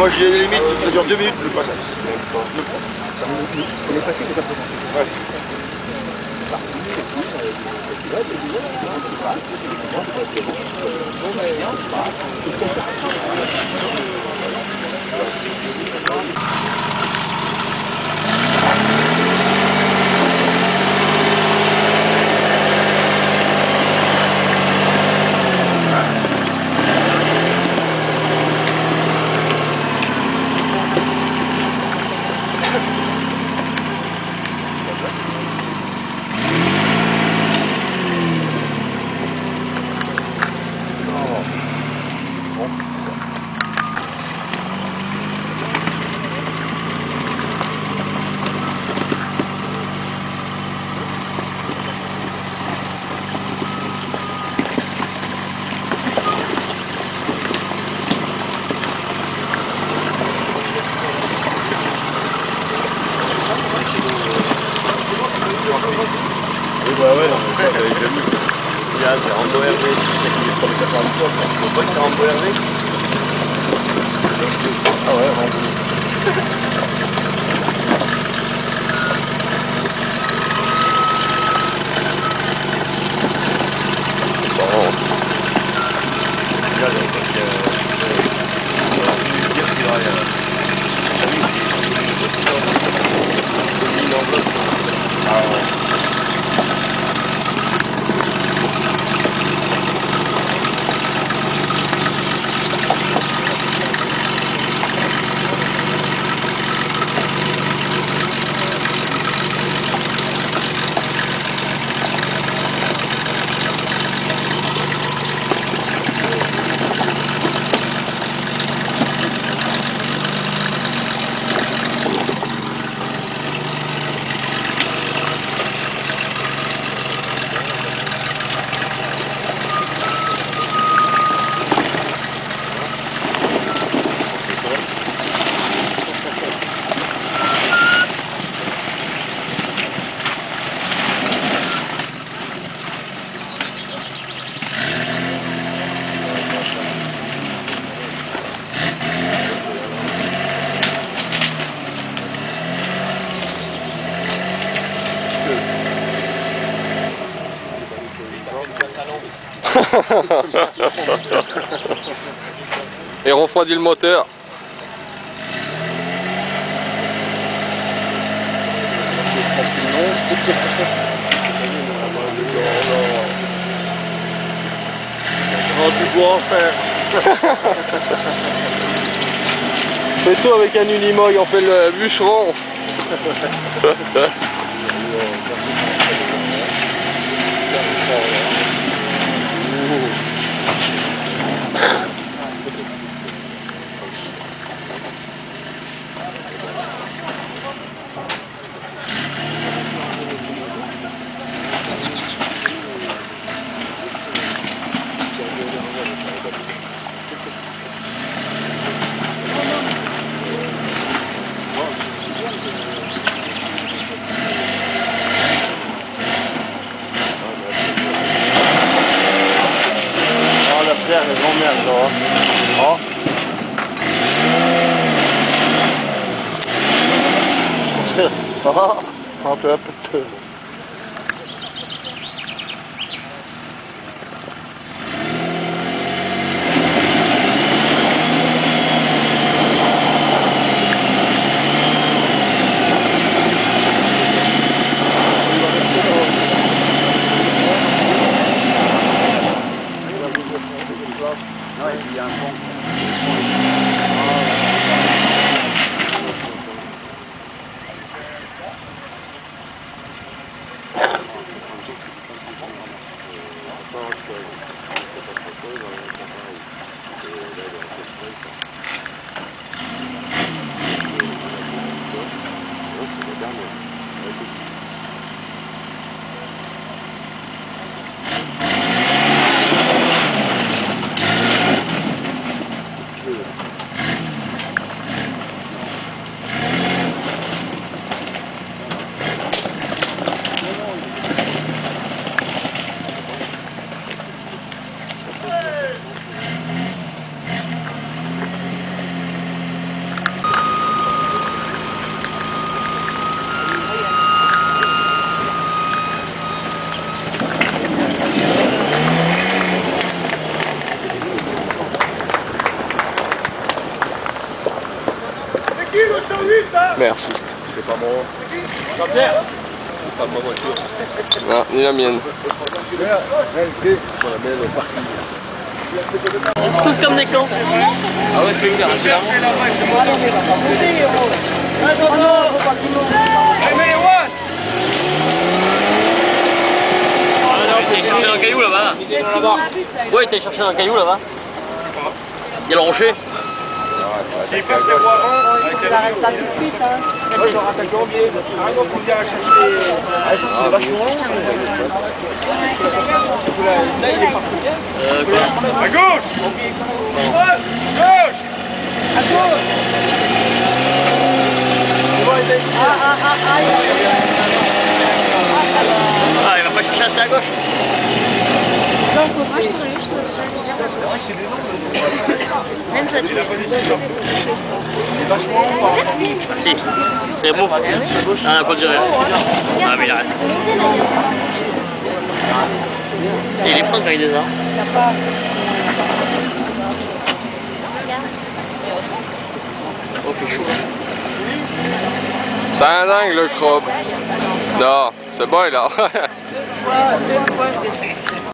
moi j'ai limite, ça dure deux minutes le passage. Est passé. Oui, bah ouais, mais ça, j'avais déjà vu. A, c'est Rambo Hervé, tu sais qu'il est comme 90 ans, tu vois pas que c'est Rambo Hervé Ah ouais, Rambo. Bon. Et refroidit le moteur. Oh, tu dois en faire. Fais tout avec un Unimog, on fait le bûcheron. Ah, la pierre est vraiment merde, là. hein. Ah. Ah, un Johnson. Merci. C'est pas mon... Jean-Pierre C'est pas ma voiture. Non, ni la mienne. Voilà, mais elle est partie. Tous comme des cons. Ah ouais, c'est ouvert, c'est T'es cherché un caillou là-bas. Ouais, t'es cherché un caillou là-bas. Il y a le rocher. Il faut que voir un avec la arrête pas tout de suite. Hein. je me rappelle combien Ah donc on vient chercher. Ah, ça c'est vachement long. Là il est parti bien. Euh, À gauche Gauche Gauche À gauche. Ah, ah, ah, ah, Ah, il va pas chercher assez à gauche. Donc, moi, je déjà dit. Même toi, tu Si, c'est beau. Ah, pas durer. Ah, mais il arrête. Et il est franc quand il les a. Oh, il fait chaud. C'est un dingue le crabe. Non, c'est bon là.